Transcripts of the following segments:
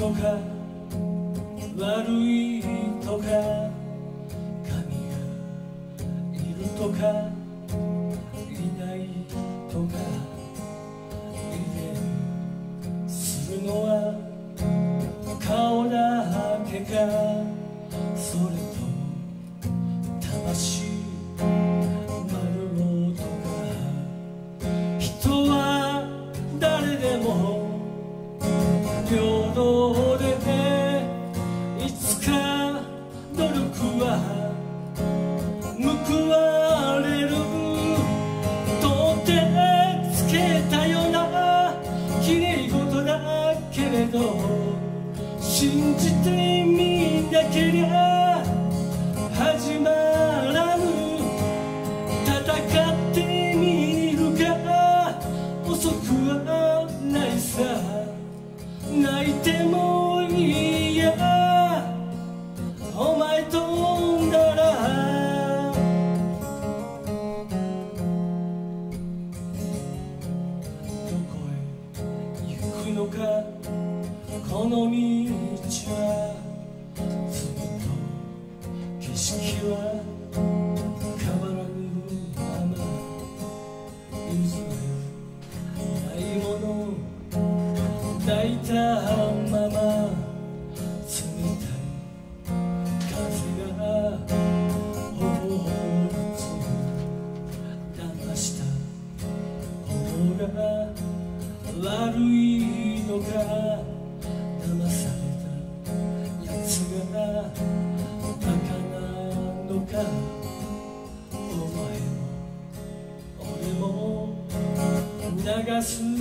とか悪いとか神がいるとか。綺麗事だけれど信じてみなけりゃ始まる抱いたまま冷たい風が頬を打つ騙した方が悪いのか騙されたやつがバカなのかお前も俺も流す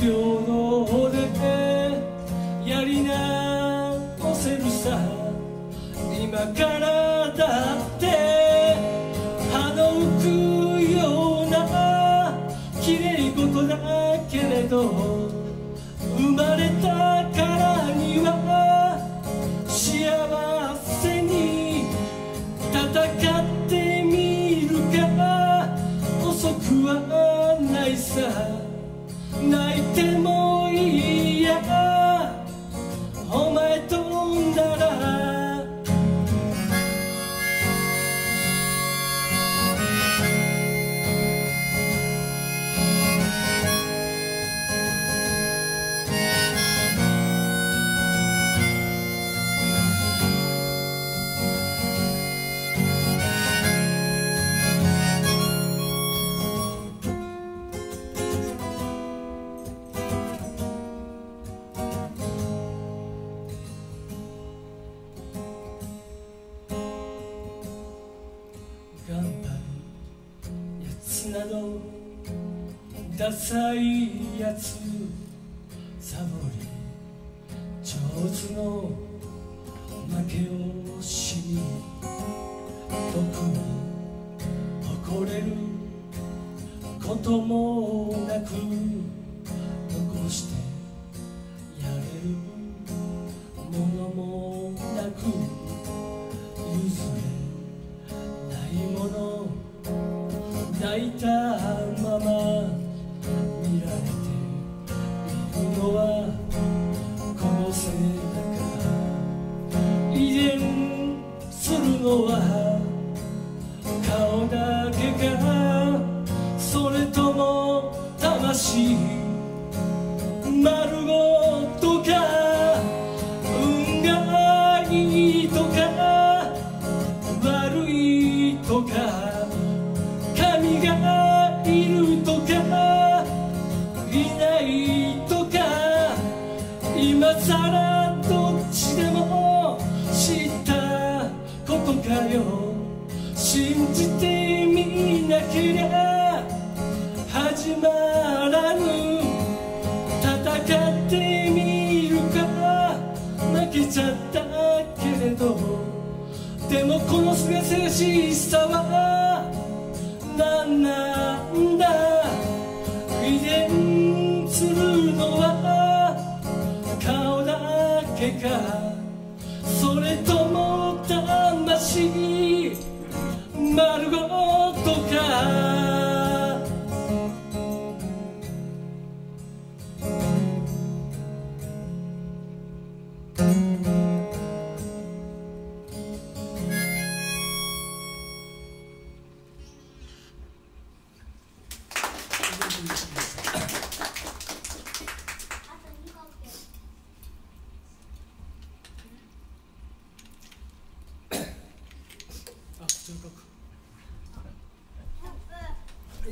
平等でやり直せるさ。今からダサいやつサボり上手の負けをしみ特に誇れることもなく残して神がいるとかいないとか今さらどっちでも知ったことかよ。信じてみなけりゃ始まらぬ戦ってみるか。負けちゃったけれどでもこのすがすがしさは何なの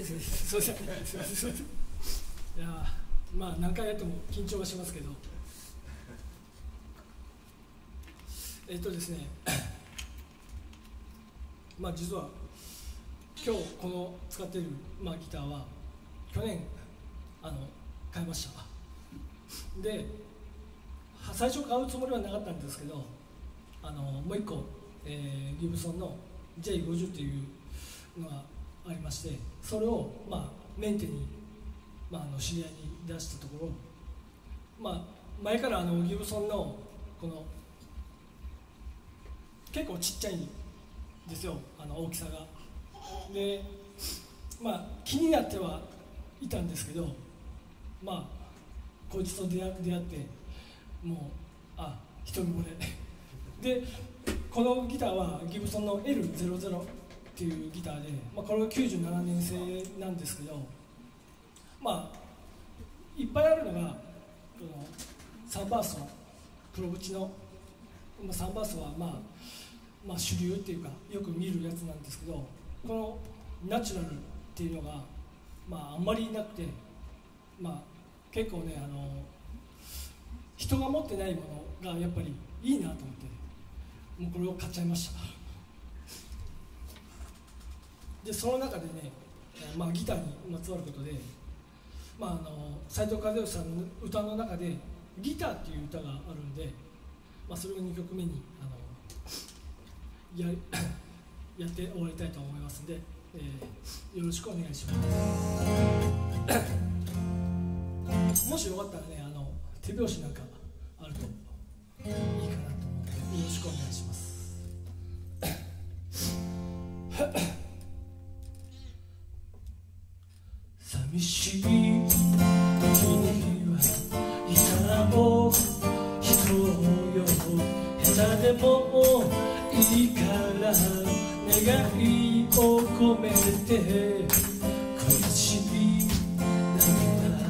いすいませんすいませんいやまあ何回やっても緊張はしますけど。えっとですね。まあ実は今日この使っている、まあ、ギターは去年あの買いました。で最初買うつもりはなかったんですけどあのもう一個、えー、ギブソンの J50 っていうのがありましてそれを、まあ、メンテに、まあ、あの知り合いに出したところ、まあ、前からあのギブソンのこの結構ちっちゃいんですよあの大きさが。でまあ気になってはいたんですけどまあこいつと出会出会ってもうあ一人惚れ。でこのギターはギブソンの L00 っていうギターで、まあ、これは97年製なんですけどまあいっぱいあるのがこのサンバースト黒縁の、まあ、サンバーストはまあまあ主流っていうかよく見るやつなんですけどこのナチュラルっていうのが、まあ、あんまりなくて、まあ、結構ねあの人が持ってないものがやっぱりいいなと思ってもうこれを買っちゃいました。でその中でね、まあ、ギターにまつわることで、まあ、あの斉藤和義さんの歌の中で「ギター」っていう歌があるんで、まあ、それを2曲目にあのややって終わりたいと思いますんで、えー、よろしくお願いします。もしよかったらねあの手拍子なんかあるといいかなと思うのでよろしくお願いします。寂しい時にはいたも人よ下手でもいいから願いを込めて苦しい涙も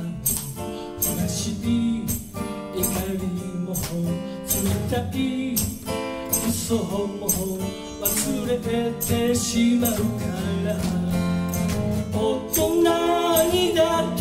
虚しい怒りも冷たい嘘も忘れてしまうから大人にだって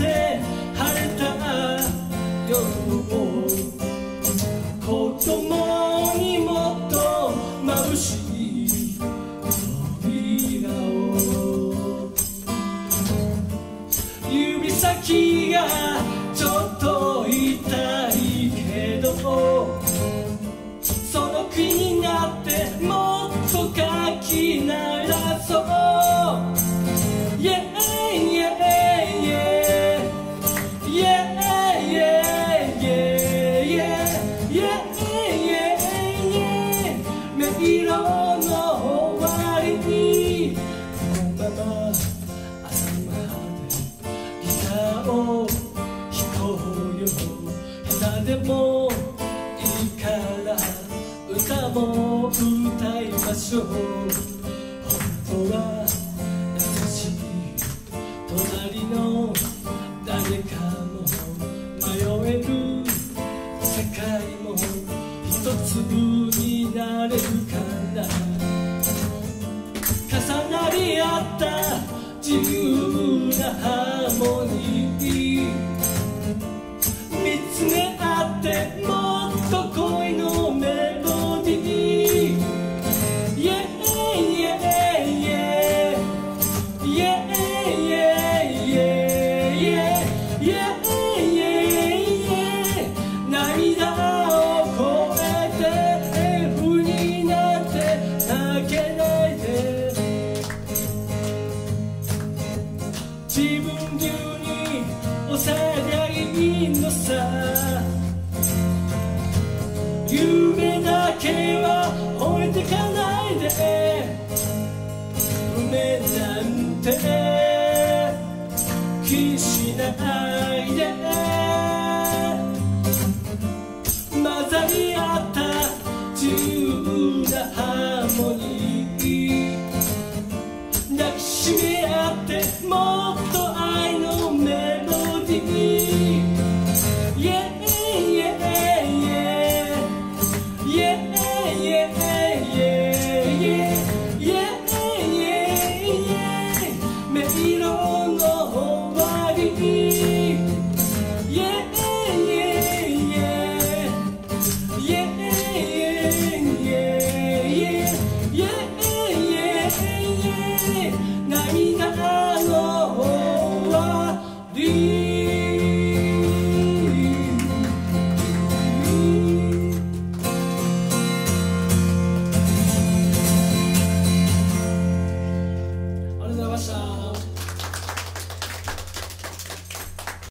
歌も歌いましょう。本当は優しい隣の誰かも迷える世界も一粒になれるから。重なり合った自由なハーモニー。て気にしないで。